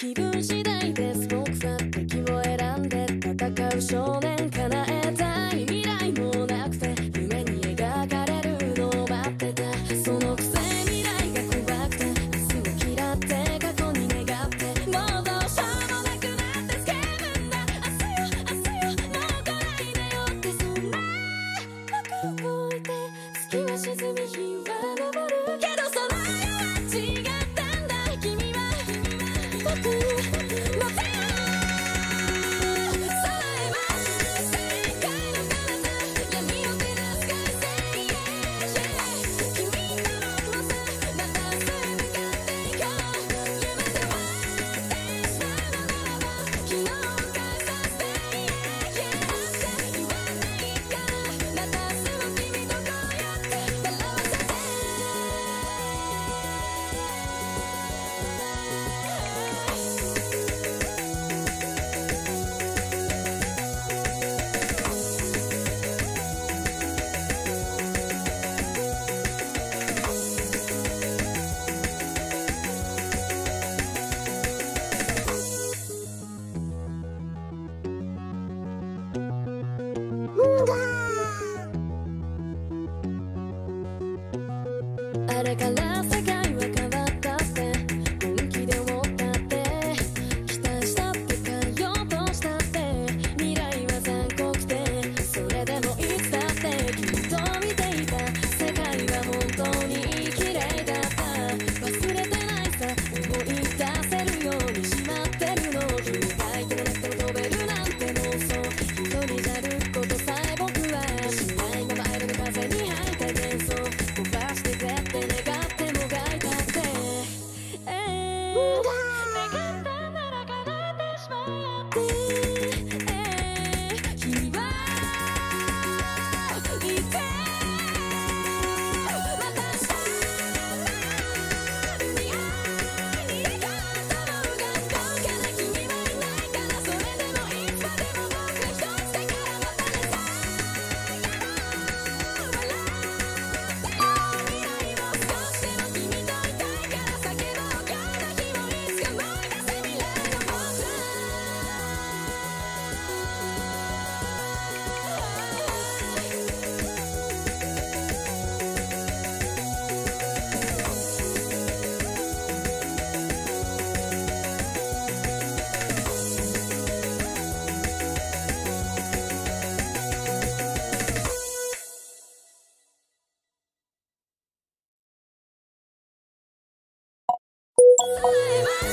気分次第です。僕は敵を選んで戦う少年。like a love like Bye.